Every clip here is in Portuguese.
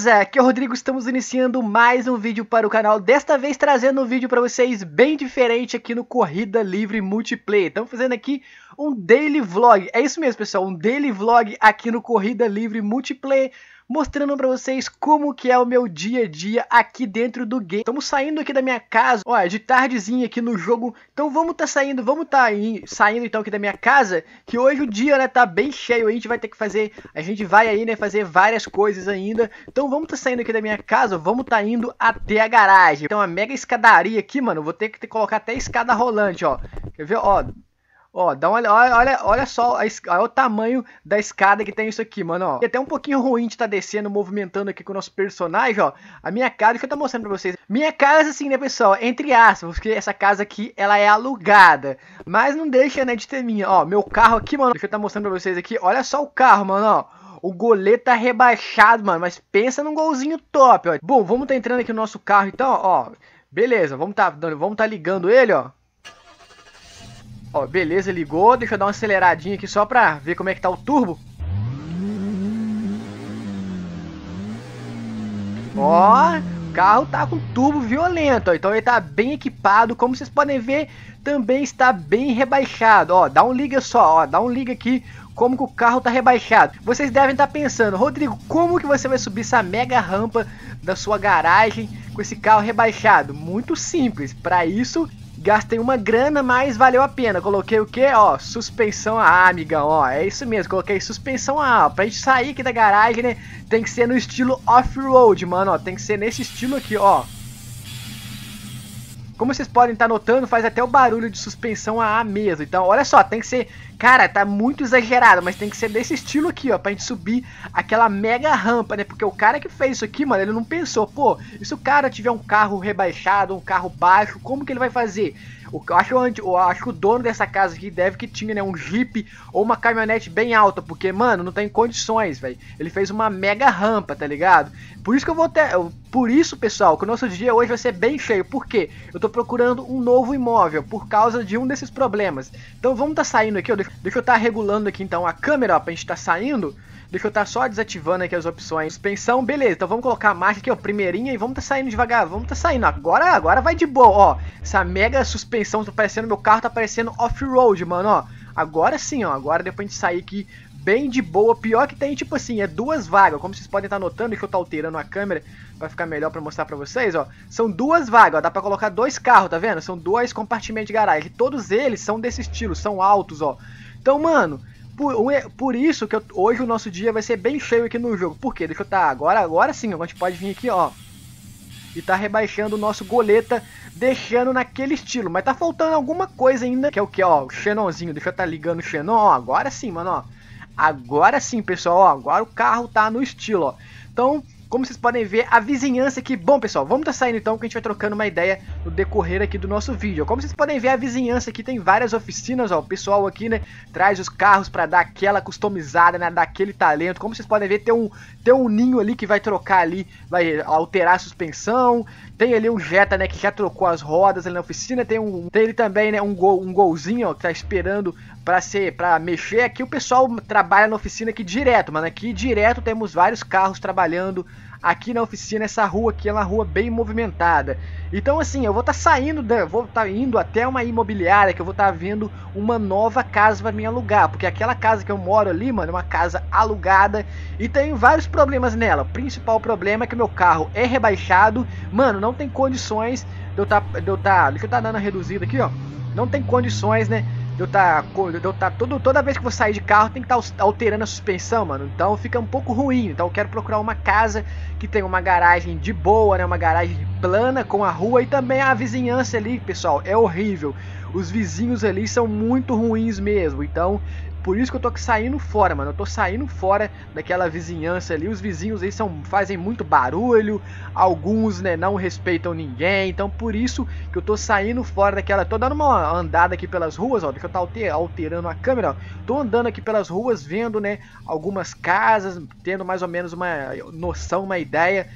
beleza? Aqui é o Rodrigo, estamos iniciando mais um vídeo para o canal, desta vez trazendo um vídeo para vocês bem diferente aqui no Corrida Livre Multiplayer. Estamos fazendo aqui um daily vlog, é isso mesmo pessoal, um daily vlog aqui no Corrida Livre Multiplayer mostrando pra vocês como que é o meu dia a dia aqui dentro do game. Estamos saindo aqui da minha casa, ó, de tardezinha aqui no jogo, então vamos tá saindo, vamos tá aí, saindo então aqui da minha casa, que hoje o dia, né, tá bem cheio, a gente vai ter que fazer, a gente vai aí, né, fazer várias coisas ainda, então vamos tá saindo aqui da minha casa, vamos tá indo até a garagem. Tem uma mega escadaria aqui, mano, vou ter que colocar até escada rolante, ó, quer ver, ó... Ó, dá uma olha, olha, olha só a, olha o tamanho da escada que tem isso aqui, mano, ó. E até um pouquinho ruim de estar tá descendo, movimentando aqui com o nosso personagem, ó. A minha casa, que eu tô mostrando pra vocês. Minha casa, assim, né, pessoal, entre aspas, porque essa casa aqui, ela é alugada. Mas não deixa, né, de ter minha. Ó, meu carro aqui, mano, deixa eu tá mostrando pra vocês aqui. Olha só o carro, mano, ó. O goleiro tá rebaixado, mano, mas pensa num golzinho top, ó. Bom, vamos tá entrando aqui no nosso carro, então, ó. Beleza, vamos tá, vamos tá ligando ele, ó. Ó, beleza, ligou. Deixa eu dar uma aceleradinha aqui só pra ver como é que tá o turbo. Ó, o carro tá com turbo violento, ó, então ele tá bem equipado. Como vocês podem ver, também está bem rebaixado. Ó, dá um liga só, ó, dá um liga aqui como que o carro tá rebaixado. Vocês devem estar tá pensando, Rodrigo, como que você vai subir essa mega rampa da sua garagem com esse carro rebaixado? Muito simples. Para isso, Gastei uma grana, mas valeu a pena. Coloquei o que? Ó, suspensão A, amigão, ó. É isso mesmo, coloquei suspensão A. Ó. Pra gente sair aqui da garagem, né? Tem que ser no estilo off-road, mano, ó. Tem que ser nesse estilo aqui, ó. Como vocês podem estar tá notando, faz até o barulho de suspensão a A mesmo. Então, olha só, tem que ser... Cara, tá muito exagerado, mas tem que ser desse estilo aqui, ó. Pra gente subir aquela mega rampa, né? Porque o cara que fez isso aqui, mano, ele não pensou, pô, e se o cara tiver um carro rebaixado, um carro baixo, como que ele vai fazer? O, acho, eu acho que o dono dessa casa aqui deve que tinha, né, um Jeep ou uma caminhonete bem alta, porque, mano, não tem condições, velho. Ele fez uma mega rampa, tá ligado? Por isso que eu vou ter, por isso, pessoal, que o nosso dia hoje vai ser bem cheio. Por quê? Eu tô procurando um novo imóvel por causa de um desses problemas. Então vamos tá saindo aqui, ó, deixa, deixa eu tá regulando aqui então a câmera, ó, pra gente tá saindo. Deixa eu estar tá só desativando aqui as opções. Suspensão, beleza. Então vamos colocar a marcha aqui, ó, primeirinha e vamos tá saindo devagar. Vamos tá saindo. Agora, agora vai de boa, ó. Essa mega suspensão tá parecendo, meu carro tá parecendo off-road, mano, ó. Agora sim, ó. Agora depois de sair aqui bem de boa. Pior que tem, tipo assim, é duas vagas. Como vocês podem estar tá notando, deixa eu tá alterando a câmera vai ficar melhor para mostrar para vocês, ó. São duas vagas, ó. Dá para colocar dois carros, tá vendo? São dois compartimentos de garagem. Todos eles são desse estilo, são altos, ó. Então, mano, por, por isso que eu, hoje o nosso dia vai ser bem cheio aqui no jogo. Por quê? Deixa eu tá agora, agora sim, a gente pode vir aqui, ó. E tá rebaixando o nosso goleta, deixando naquele estilo. Mas tá faltando alguma coisa ainda, que é o que, ó, o Xenonzinho. Deixa eu tá ligando o Xenon, ó. Agora sim, mano, ó. Agora sim, pessoal, ó. Agora o carro tá no estilo, ó. Então, como vocês podem ver, a vizinhança aqui... Bom, pessoal, vamos tá saindo então, que a gente vai trocando uma ideia no decorrer aqui do nosso vídeo. Como vocês podem ver, a vizinhança aqui tem várias oficinas, ó. O pessoal aqui, né, traz os carros pra dar aquela customizada, né, dar aquele talento. Como vocês podem ver, tem um, tem um ninho ali que vai trocar ali, vai alterar a suspensão. Tem ali um Jetta, né, que já trocou as rodas ali na oficina. Tem, um, tem ele também, né, um, gol, um golzinho, ó, que tá esperando para ser para mexer aqui o pessoal trabalha na oficina aqui direto mano aqui direto temos vários carros trabalhando aqui na oficina essa rua aqui é uma rua bem movimentada. Então assim eu vou estar tá saindo da, vou estar tá indo até uma imobiliária que eu vou estar tá vendo uma nova casa para me alugar porque aquela casa que eu moro ali mano é uma casa alugada e tem vários problemas nela. O principal problema é que meu carro é rebaixado. Mano não tem condições de eu tá de tá deixa eu tá dando reduzida aqui ó. Não tem condições né eu tá, eu tá todo, toda vez que vou sair de carro tem que estar tá alterando a suspensão, mano. Então fica um pouco ruim. Então eu quero procurar uma casa que tenha uma garagem de boa, né? Uma garagem plana com a rua e também a vizinhança ali, pessoal, é horrível. Os vizinhos ali são muito ruins mesmo. Então por isso que eu tô saindo fora, mano. Eu tô saindo fora daquela vizinhança ali. Os vizinhos aí são, fazem muito barulho. Alguns, né, não respeitam ninguém. Então por isso que eu tô saindo fora daquela. Tô dando uma andada aqui pelas ruas, ó. Deixa eu estar alterando a câmera, ó. Tô andando aqui pelas ruas, vendo, né, algumas casas, tendo mais ou menos uma noção, uma ideia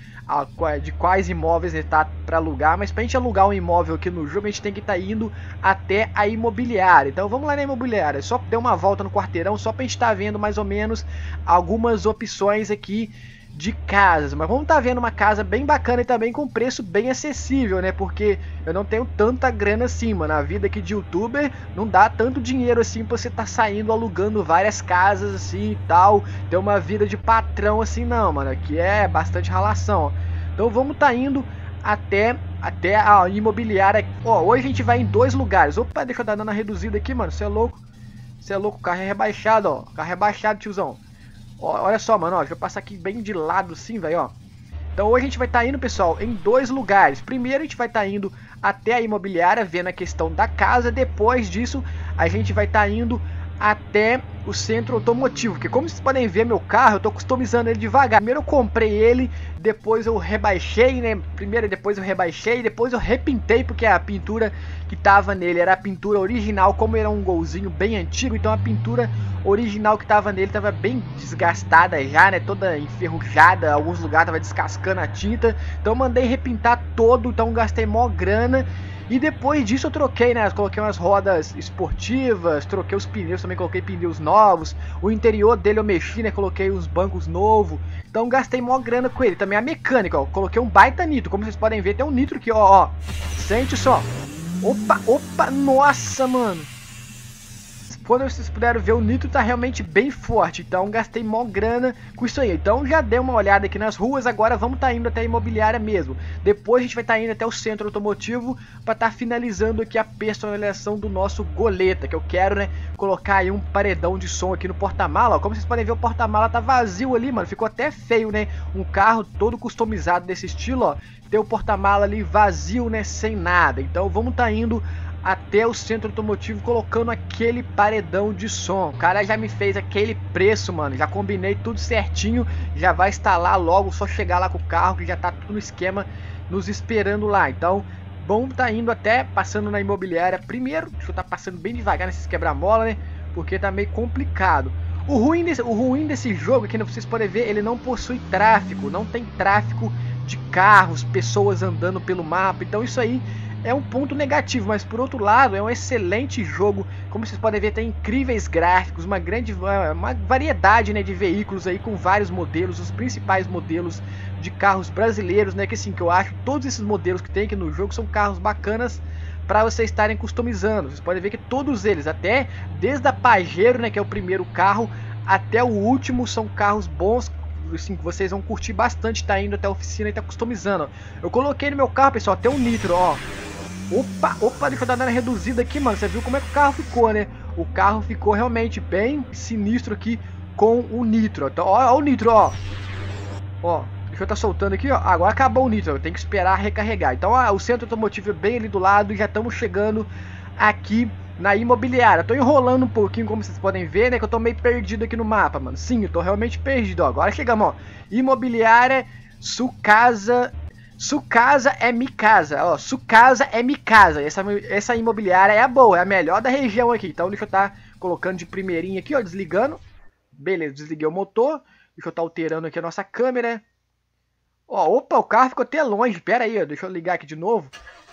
de quais imóveis está para alugar, mas para a gente alugar um imóvel aqui no jogo, a gente tem que estar tá indo até a imobiliária. Então vamos lá na imobiliária, só dar uma volta no quarteirão, só para a gente estar tá vendo mais ou menos algumas opções aqui de casas, mas vamos estar tá vendo uma casa bem bacana e também com preço bem acessível, né? Porque eu não tenho tanta grana assim, mano. A vida aqui de youtuber não dá tanto dinheiro assim pra você tá saindo alugando várias casas assim e tal. Ter uma vida de patrão assim, não, mano. Aqui é bastante relação. Então vamos tá indo até, até a imobiliária. Ó, hoje a gente vai em dois lugares. Opa, deixa eu dar uma reduzida aqui, mano. Você é louco. Você é louco, o carro é rebaixado, ó. O carro é rebaixado, tiozão. Olha só, mano, ó, deixa eu passar aqui bem de lado assim, velho, ó. Então hoje a gente vai estar tá indo, pessoal, em dois lugares. Primeiro a gente vai estar tá indo até a imobiliária, vendo a questão da casa. Depois disso, a gente vai estar tá indo até o centro automotivo, que como vocês podem ver meu carro, eu tô customizando ele devagar. Primeiro eu comprei ele, depois eu rebaixei, né? Primeiro depois eu rebaixei, depois eu repintei porque a pintura que tava nele era a pintura original, como era um golzinho bem antigo, então a pintura original que tava nele tava bem desgastada já, né? Toda enferrujada, alguns lugares tava descascando a tinta. Então eu mandei repintar todo, então gastei mó grana. E depois disso eu troquei, né? Coloquei umas rodas esportivas, troquei os pneus, também coloquei pneus novos. O interior dele eu mexi, né? Coloquei uns bancos novos. Então gastei mó grana com ele. Também a mecânica, ó. Coloquei um baita nitro. Como vocês podem ver, tem um nitro aqui, ó. ó. Sente só. Opa, opa, nossa, mano quando vocês puderam ver, o nitro tá realmente bem forte. Então gastei mó grana com isso aí. Então já dei uma olhada aqui nas ruas. Agora vamos tá indo até a imobiliária mesmo. Depois a gente vai tá indo até o centro automotivo para tá finalizando aqui a personalização do nosso goleta. Que eu quero, né, colocar aí um paredão de som aqui no porta-mala. Como vocês podem ver, o porta-mala tá vazio ali, mano. Ficou até feio, né? Um carro todo customizado desse estilo, ó. Tem o porta-mala ali vazio, né? Sem nada. Então vamos tá indo até o centro automotivo colocando aquele paredão de som. O cara já me fez aquele preço, mano. Já combinei tudo certinho. Já vai instalar logo, só chegar lá com o carro que já tá tudo no esquema nos esperando lá. Então, bom tá indo até passando na imobiliária primeiro. Deixa eu tá passando bem devagar nesses quebra-mola, né? Porque tá meio complicado. O ruim, desse, o ruim desse jogo, que vocês podem ver, ele não possui tráfego, não tem tráfego de carros, pessoas andando pelo mapa. Então isso aí é um ponto negativo, mas por outro lado é um excelente jogo. Como vocês podem ver, tem incríveis gráficos, uma grande uma variedade né, de veículos aí com vários modelos, os principais modelos de carros brasileiros, né? Que assim, que eu acho todos esses modelos que tem aqui no jogo são carros bacanas para vocês estarem customizando. Vocês podem ver que todos eles, até desde a Pajero, né, que é o primeiro carro, até o último são carros bons assim, que vocês vão curtir bastante tá indo até a oficina e tá customizando. Eu coloquei no meu carro, pessoal, até um nitro, ó. Opa, opa, deixa eu dar uma reduzida aqui, mano. Você viu como é que o carro ficou, né? O carro ficou realmente bem sinistro aqui com o nitro. Então, ó, ó o nitro, ó. Ó, deixa eu tá soltando aqui, ó. Agora acabou o nitro, tenho que esperar recarregar. Então, ó, o centro automotivo é bem ali do lado e já estamos chegando aqui na imobiliária. tô enrolando um pouquinho, como vocês podem ver, né? Que eu tô meio perdido aqui no mapa, mano. Sim, eu tô realmente perdido, ó. Agora chegamos, ó. Imobiliária Sucasa Sucasa é Mikasa, ó, Sucasa é Mikasa, essa, essa imobiliária é a boa, é a melhor da região aqui, então deixa eu estar colocando de primeirinha aqui, ó, desligando, beleza, desliguei o motor, deixa eu estar alterando aqui a nossa câmera, ó, opa, o carro ficou até longe, pera aí, ó, deixa eu ligar aqui de novo,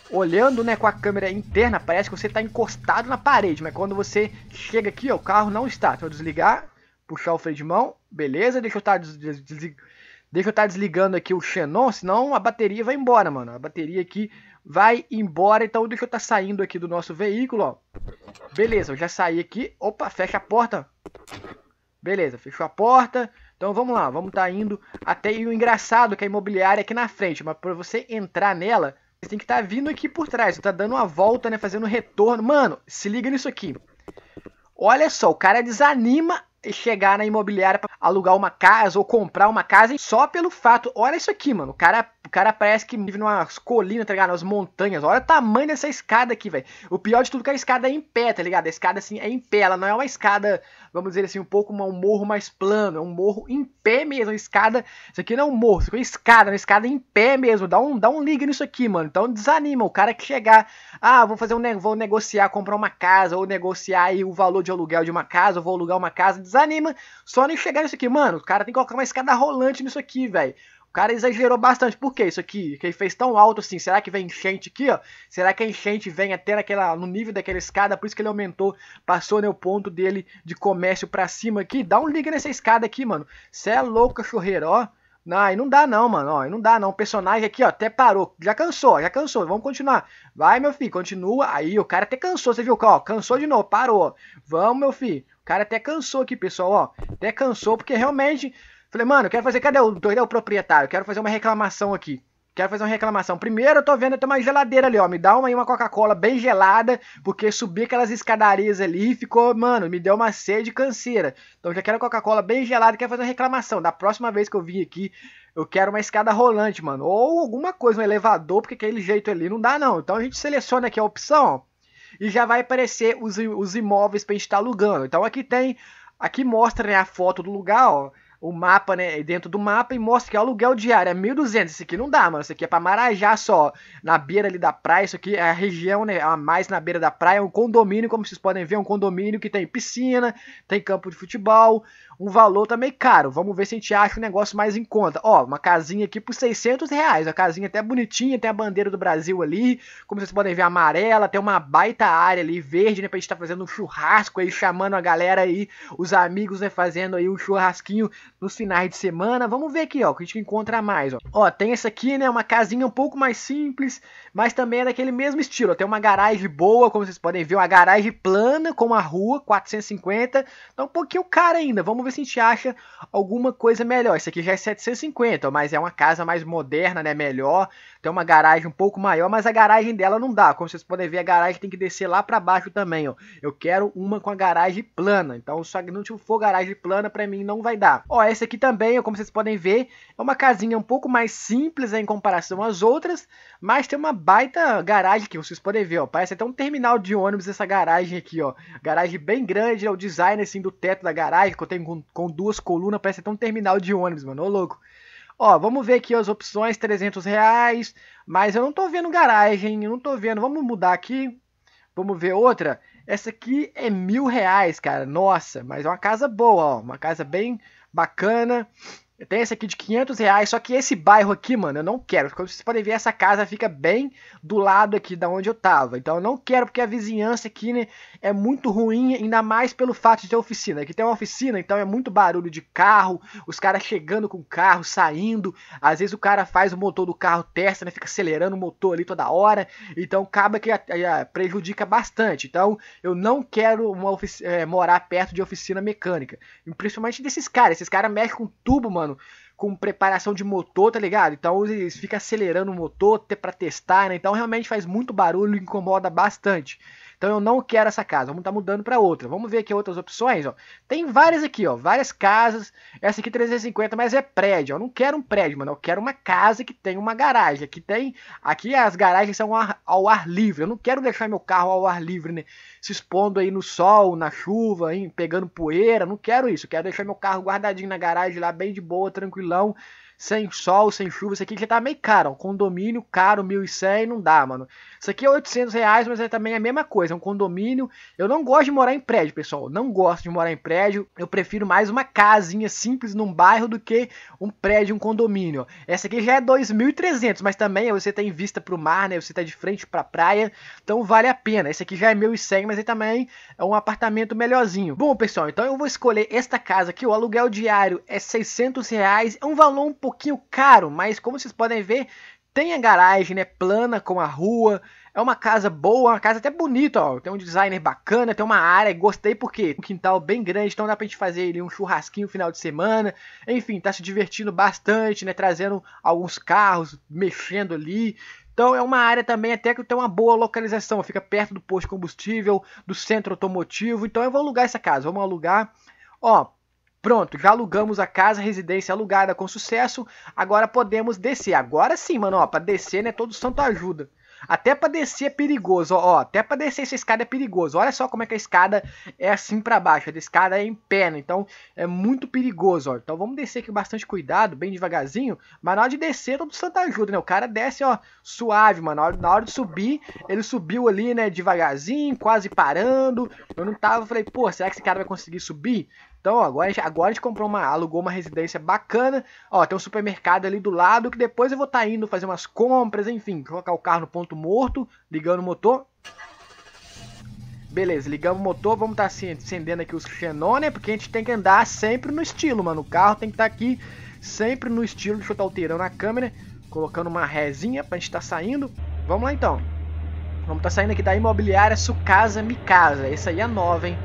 olhando, né, com a câmera interna, parece que você está encostado na parede, mas quando você chega aqui, ó, o carro não está, então eu desligar, puxar o freio de mão, beleza, deixa eu estar tá desligando, Deixa eu estar tá desligando aqui o Xenon, senão a bateria vai embora, mano. A bateria aqui vai embora, então deixa eu estar tá saindo aqui do nosso veículo, ó. Beleza, eu já saí aqui. Opa, fecha a porta. Beleza, fechou a porta. Então vamos lá, vamos estar tá indo até e o engraçado é que a imobiliária é aqui na frente, mas para você entrar nela, você tem que estar tá vindo aqui por trás, tá dando uma volta, né, fazendo retorno. Mano, se liga nisso aqui. Olha só, o cara desanima chegar na imobiliária para alugar uma casa ou comprar uma casa só pelo fato. Olha isso aqui, mano. O cara, o cara parece que vive numas colinas, tá ligado? Nas montanhas. Olha o tamanho dessa escada aqui, velho. O pior de tudo é que a escada é em pé, tá ligado? A escada assim é em pé. Ela não é uma escada, vamos dizer assim, um pouco um morro mais plano. É um morro em pé mesmo. Escada. Isso aqui não é um morro, isso aqui é uma escada, uma escada em pé mesmo. Dá um, dá um liga nisso aqui, mano. Então desanima. O cara que chegar, ah, vou fazer um vou negociar, comprar uma casa, ou negociar aí o valor de aluguel de uma casa, ou vou alugar uma casa desanima só nem chegar nisso aqui. Mano, o cara tem que colocar uma escada rolante nisso aqui, velho. O cara exagerou bastante. Por que isso aqui? Que ele fez tão alto assim? Será que vem enchente aqui, ó? Será que a enchente vem até naquela, no nível daquela escada? Por isso que ele aumentou, passou né, o ponto dele de comércio pra cima aqui. Dá um liga nessa escada aqui, mano. Cê é louco, cachorreiro, ó. Não, aí não dá não, mano. Ó, não dá não. O personagem aqui, ó, até parou. Já cansou, já cansou. Vamos continuar. Vai, meu filho, continua. Aí o cara até cansou, você viu? Ó, cansou de novo, parou. Vamos, meu filho. O cara até cansou aqui, pessoal, ó. Até cansou porque realmente... Falei, mano, eu quero fazer... Cadê o, cadê o proprietário? Eu quero fazer uma reclamação aqui. Quero fazer uma reclamação. Primeiro, eu tô vendo tem uma geladeira ali, ó. Me dá uma, uma Coca-Cola bem gelada, porque subi aquelas escadarias ali e ficou, mano, me deu uma sede canseira. Então já quero Coca-Cola bem gelada, quero fazer uma reclamação. Da próxima vez que eu vim aqui, eu quero uma escada rolante, mano. Ou alguma coisa, um elevador, porque aquele jeito ali não dá, não. Então a gente seleciona aqui a opção e já vai aparecer os, os imóveis pra gente estar tá alugando. Então aqui tem. Aqui mostra né, a foto do lugar, ó o mapa, né, dentro do mapa e mostra que é aluguel diário é 1.200. Isso aqui não dá, mano. Isso aqui é para Marajá só, na beira ali da praia. Isso aqui é a região, né, a mais na beira da praia, é um condomínio, como vocês podem ver, é um condomínio que tem piscina, tem campo de futebol, um valor também caro. Vamos ver se a gente acha um negócio mais em conta. Ó, uma casinha aqui por 600 reais. A casinha até bonitinha, tem a bandeira do Brasil ali. Como vocês podem ver, amarela. Tem uma baita área ali, verde, né? Pra gente tá fazendo um churrasco aí, chamando a galera aí, os amigos, né? Fazendo aí um churrasquinho nos finais de semana. Vamos ver aqui, ó, que a gente encontra mais, ó. Ó, tem essa aqui, né? Uma casinha um pouco mais simples, mas também é daquele mesmo estilo. Tem uma garagem boa, como vocês podem ver, uma garagem plana com a rua, 450. Tá um pouquinho cara ainda. Vamos ver se a gente acha alguma coisa melhor. Isso aqui já é 750, mas é uma casa mais moderna, né? Melhor. Tem uma garagem um pouco maior, mas a garagem dela não dá. Como vocês podem ver, a garagem tem que descer lá para baixo também, ó. Eu quero uma com a garagem plana. Então, se não for garagem plana, para mim não vai dar. Ó, essa aqui também, como vocês podem ver, é uma casinha um pouco mais simples né, em comparação às outras, mas tem uma baita garagem que vocês podem ver, ó. Parece até um terminal de ônibus essa garagem aqui, ó. Garagem bem grande, é o design assim do teto da garagem, que eu tenho com com, duas colunas, parece até um terminal de ônibus, mano, ô louco. Ó, vamos ver aqui as opções, 300 reais, mas eu não tô vendo garagem, eu não tô vendo, vamos mudar aqui, vamos ver outra. Essa aqui é mil reais, cara, nossa, mas é uma casa boa, ó, uma casa bem bacana, tem esse aqui de 500 reais, só que esse bairro aqui, mano, eu não quero. Como vocês podem ver, essa casa fica bem do lado aqui da onde eu tava. Então eu não quero porque a vizinhança aqui, né, é muito ruim, ainda mais pelo fato de ter oficina. Aqui tem uma oficina, então é muito barulho de carro, os caras chegando com o carro, saindo. Às vezes o cara faz o motor do carro, testa, né, fica acelerando o motor ali toda hora. Então acaba que prejudica bastante. Então eu não quero é, morar perto de oficina mecânica. Principalmente desses caras. Esses caras mexem com tubo, mano mano, com preparação de motor, tá ligado? Então eles ficam acelerando o motor pra testar, né? Então realmente faz muito barulho, incomoda bastante. Então eu não quero essa casa, vamos estar tá mudando para outra. Vamos ver aqui outras opções, ó. Tem várias aqui, ó, várias casas. Essa aqui 350, mas é prédio. Eu não quero um prédio, mano. Eu quero uma casa que tem uma garagem. Aqui tem, aqui as garagens são ao ar, ao ar livre. Eu não quero deixar meu carro ao ar livre, né? Se expondo aí no sol, na chuva, hein? pegando poeira. Não quero isso. Eu quero deixar meu carro guardadinho na garagem lá, bem de boa, tranquilão sem sol, sem chuva. Isso aqui já tá meio caro. Um condomínio caro, 1.100, não dá, mano. Isso aqui é 800 reais, mas é também a mesma coisa. É um condomínio. Eu não gosto de morar em prédio, pessoal. Não gosto de morar em prédio. Eu prefiro mais uma casinha simples num bairro do que um prédio, um condomínio. Essa aqui já é 2.300, mas também você tem vista pro mar, né? Você tá de frente pra praia. Então vale a pena. Esse aqui já é 1.100, mas ele também é um apartamento melhorzinho. Bom, pessoal, então eu vou escolher esta casa aqui. O aluguel diário é 600 reais. É um valor um pouquinho caro, mas como vocês podem ver, tem a garagem, né, plana com a rua. É uma casa boa, uma casa até bonita, ó. Tem um designer bacana, tem uma área, gostei porque um quintal bem grande, então dá pra gente fazer ali um churrasquinho final de semana. Enfim, tá se divertindo bastante, né, trazendo alguns carros, mexendo ali. Então é uma área também até que tem uma boa localização, fica perto do posto de combustível, do centro automotivo. Então eu vou alugar essa casa, vamos alugar. Ó, Pronto, já alugamos a casa, residência alugada com sucesso. Agora podemos descer. Agora sim, mano, ó, para descer, né, todo santo ajuda. Até para descer é perigoso, ó, até para descer essa escada é perigoso. Olha só como é que a escada é assim para baixo, a escada é em pé, né? então é muito perigoso, ó. Então vamos descer aqui com bastante cuidado, bem devagarzinho, mas na hora de descer todo santo ajuda, né? O cara desce, ó, suave, mano. Na hora, na hora de subir, ele subiu ali, né, devagarzinho, quase parando. Eu não tava, falei, pô, será que esse cara vai conseguir subir? Então, ó, agora, a gente, agora a gente comprou uma, alugou uma residência bacana. Ó, tem um supermercado ali do lado que depois eu vou estar tá indo fazer umas compras, enfim, colocar o carro no ponto morto, ligando o motor. Beleza, ligamos o motor, vamos estar tá acendendo aqui os xenon, né? Porque a gente tem que andar sempre no estilo, mano. O carro tem que estar tá aqui sempre no estilo, deixa eu estar alterando a câmera, colocando uma rezinha pra gente estar tá saindo. Vamos lá então. Vamos estar tá saindo aqui da imobiliária Sucasa Mikasa, essa aí é nova, hein?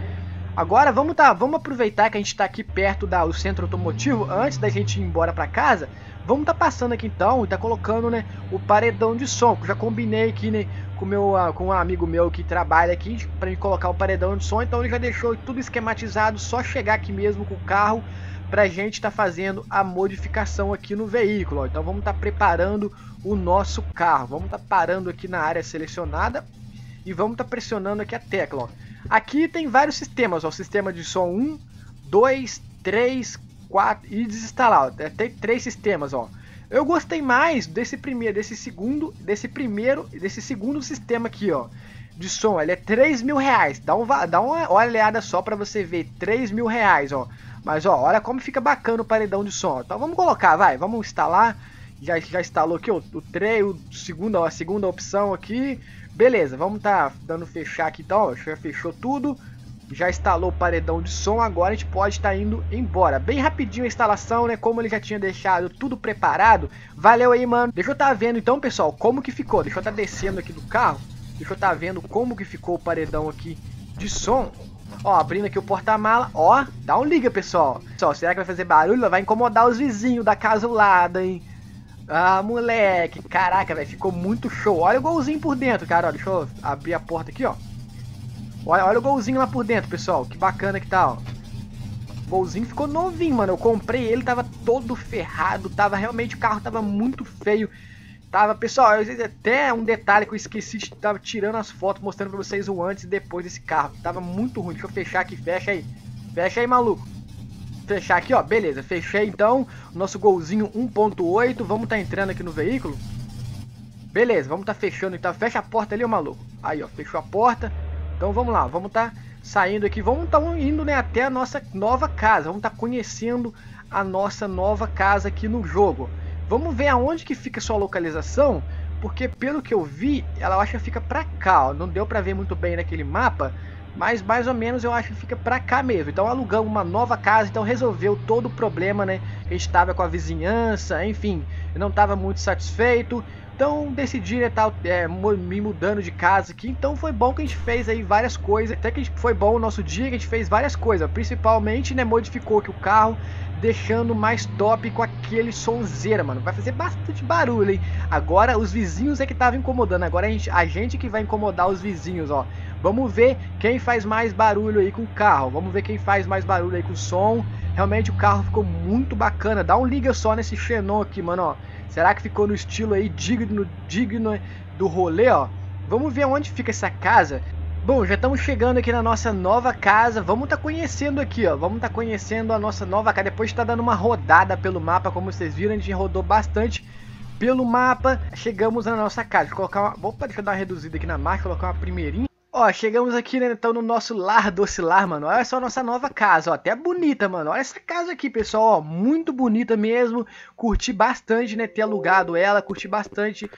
Agora vamos tá, vamos aproveitar que a gente está aqui perto do centro automotivo, antes da gente ir embora para casa, vamos tá passando aqui então e tá colocando, né, o paredão de som. Já combinei aqui, né, com meu com um amigo meu que trabalha aqui para gente colocar o paredão de som, então ele já deixou tudo esquematizado, só chegar aqui mesmo com o carro para a gente estar tá fazendo a modificação aqui no veículo. Ó. Então vamos estar tá preparando o nosso carro. Vamos estar tá parando aqui na área selecionada e vamos estar tá pressionando aqui a tecla. Ó. Aqui tem vários sistemas, ó, o sistema de som 1, 2, 3, 4 e desinstalar, ó, tem três sistemas, ó. Eu gostei mais desse primeiro, desse segundo, desse primeiro, desse segundo sistema aqui, ó, de som. Ele é 3 mil reais. Dá, um, dá uma olhada só para você ver, 3 mil reais, ó. Mas ó, olha como fica bacana o paredão de som. Então vamos colocar, vai, vamos instalar. Já, já instalou aqui ó, o 3, o segundo, a segunda opção aqui. Beleza, vamos tá dando fechar aqui então, já fechou tudo. Já instalou o paredão de som, agora a gente pode estar tá indo embora. Bem rapidinho a instalação, né? Como ele já tinha deixado tudo preparado. Valeu aí, mano. Deixa eu estar tá vendo então, pessoal, como que ficou. Deixa eu estar tá descendo aqui do carro. Deixa eu estar tá vendo como que ficou o paredão aqui de som. Ó, abrindo aqui o porta-mala. Ó, dá um liga, pessoal. Pessoal, será que vai fazer barulho? Vai incomodar os vizinhos da casa lado, hein? Ah, moleque, caraca, velho, ficou muito show. Olha o golzinho por dentro, cara, ó, deixa eu abrir a porta aqui, ó. Olha, olha o golzinho lá por dentro, pessoal, que bacana que tá, ó. O golzinho ficou novinho, mano, eu comprei ele, tava todo ferrado, tava realmente, o carro tava muito feio. Tava, pessoal, até um detalhe que eu esqueci, tava tirando as fotos, mostrando pra vocês o antes e depois desse carro. Tava muito ruim, deixa eu fechar aqui, fecha aí. Fecha aí, maluco fechar aqui, ó. Beleza, fechei então o nosso golzinho 1.8. Vamos estar tá entrando aqui no veículo. Beleza, vamos estar tá fechando então. Fecha a porta ali, ô maluco. Aí, ó, fechou a porta. Então vamos lá, vamos estar tá saindo aqui. Vamos estar tá indo né, até a nossa nova casa. Vamos estar tá conhecendo a nossa nova casa aqui no jogo. Vamos ver aonde que fica sua localização. Porque pelo que eu vi, ela acha que fica pra cá, ó. Não deu pra ver muito bem naquele mapa. Mas mais ou menos eu acho que fica pra cá mesmo. Então alugamos uma nova casa, então resolveu todo o problema, né? A gente estava com a vizinhança, enfim, eu não estava muito satisfeito. Então decidi né, tá, é, me mudando de casa aqui. Então foi bom que a gente fez aí várias coisas. Até que foi bom o nosso dia que a gente fez várias coisas. Principalmente, né, modificou aqui o carro, deixando mais top com aquele sonzeira, mano. Vai fazer bastante barulho, hein? Agora os vizinhos é que estavam incomodando. Agora a gente, a gente que vai incomodar os vizinhos, ó. Vamos ver quem faz mais barulho aí com o carro. Vamos ver quem faz mais barulho aí com o som. Realmente o carro ficou muito bacana. Dá um liga só nesse Xenon aqui, mano, ó. Será que ficou no estilo aí digno, digno do rolê, ó? Vamos ver onde fica essa casa. Bom, já estamos chegando aqui na nossa nova casa. Vamos estar tá conhecendo aqui, ó. Vamos estar tá conhecendo a nossa nova casa. Depois de tá dando uma rodada pelo mapa, como vocês viram, a gente rodou bastante pelo mapa. Chegamos na nossa casa. Eu colocar uma... Opa, deixa eu dar uma reduzida aqui na marca, colocar uma primeirinha. Ó, chegamos aqui, né, então, no nosso lar docilar, mano. Olha só a nossa nova casa, ó. Até bonita, mano. Olha essa casa aqui, pessoal, ó. Muito bonita mesmo. Curti bastante, né, ter alugado ela. Curti bastante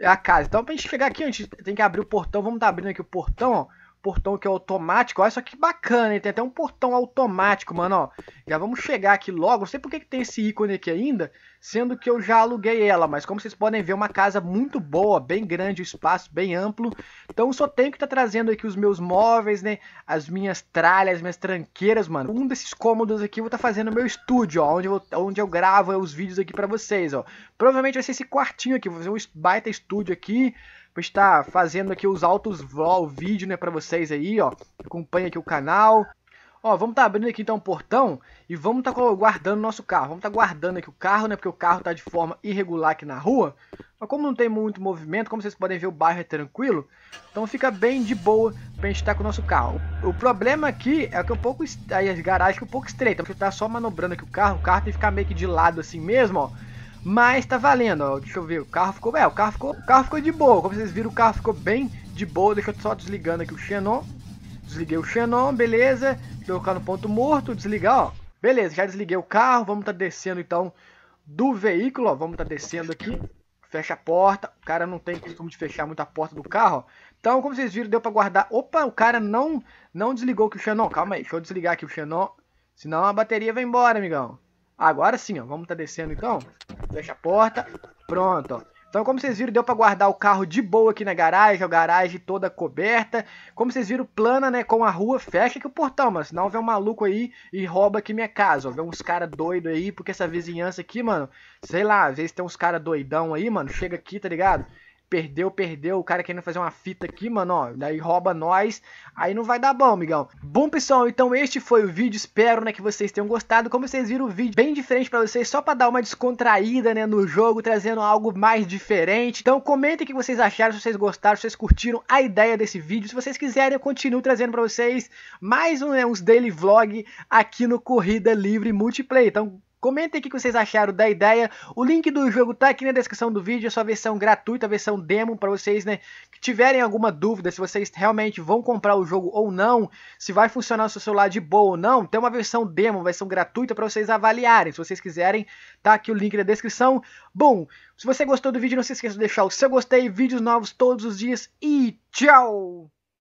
a casa. Então, pra gente chegar aqui, a gente tem que abrir o portão. Vamos tá abrindo aqui o portão, ó portão que é automático. Olha só que bacana, hein? Tem até um portão automático, mano, ó. Já vamos chegar aqui logo. Não sei por que, que tem esse ícone aqui ainda, sendo que eu já aluguei ela. Mas como vocês podem ver, uma casa muito boa, bem grande, o espaço bem amplo. Então só tenho que estar tá trazendo aqui os meus móveis, né? As minhas tralhas, minhas tranqueiras, mano. Um desses cômodos aqui eu vou estar tá fazendo meu estúdio, ó. Onde eu, onde eu gravo os vídeos aqui pra vocês, ó. Provavelmente vai ser esse quartinho aqui. Vou fazer um baita estúdio aqui para estar fazendo aqui os altos vlog, vídeo, né, para vocês aí, ó. Acompanhe aqui o canal. Ó, vamos tá abrindo aqui então o portão e vamos tá guardando nosso carro. Vamos tá guardando aqui o carro, né, porque o carro está de forma irregular aqui na rua. Mas como não tem muito movimento, como vocês podem ver, o bairro é tranquilo. Então fica bem de boa para a gente estar com o nosso carro. O problema aqui é que é um pouco... Aí as garagens é um pouco estreita, porque tá só manobrando aqui o carro. O carro tem que ficar meio que de lado assim mesmo, ó. Mas tá valendo, ó. Deixa eu ver. O carro ficou. É, o carro ficou. O carro ficou de boa. Como vocês viram, o carro ficou bem de boa. Deixa eu só desligando aqui o Xenon. Desliguei o Xenon, beleza. Colocar no ponto morto, desligar, ó. Beleza, já desliguei o carro. Vamos tá descendo então do veículo, ó. Vamos tá descendo aqui. Fecha a porta. O cara não tem costume de fechar muito a porta do carro, ó. Então, como vocês viram, deu pra guardar. Opa, o cara não, não desligou aqui o Xenon. Calma aí, deixa eu desligar aqui o Xenon. Senão a bateria vai embora, amigão. Agora sim, ó. Vamos tá descendo então. Fecha a porta. Pronto, ó. Então, como vocês viram, deu para guardar o carro de boa aqui na garagem, a garagem toda coberta. Como vocês viram, plana, né, com a rua, fecha aqui o portão, mano. Senão vem um maluco aí e rouba aqui minha casa, ó. Vem uns caras doidos aí, porque essa vizinhança aqui, mano, sei lá, às vezes tem uns caras doidão aí, mano, chega aqui, tá ligado? Perdeu, perdeu, o cara querendo fazer uma fita aqui, mano, ó, daí rouba nós, aí não vai dar bom, amigão. Bom, pessoal, então este foi o vídeo, espero, né, que vocês tenham gostado. Como vocês viram, o vídeo bem diferente pra vocês, só pra dar uma descontraída, né, no jogo, trazendo algo mais diferente. Então comentem o que vocês acharam, se vocês gostaram, se vocês curtiram a ideia desse vídeo. Se vocês quiserem, eu continuo trazendo pra vocês mais um, né, uns daily vlog aqui no Corrida Livre Multiplayer. Então Comentem o que vocês acharam da ideia. O link do jogo tá aqui na descrição do vídeo, é sua versão gratuita, a versão demo para vocês, né, que tiverem alguma dúvida se vocês realmente vão comprar o jogo ou não, se vai funcionar no seu celular de boa ou não. Tem uma versão demo, uma versão gratuita para vocês avaliarem. Se vocês quiserem, tá aqui o link na descrição. Bom, se você gostou do vídeo, não se esqueça de deixar o seu gostei, vídeos novos todos os dias e tchau!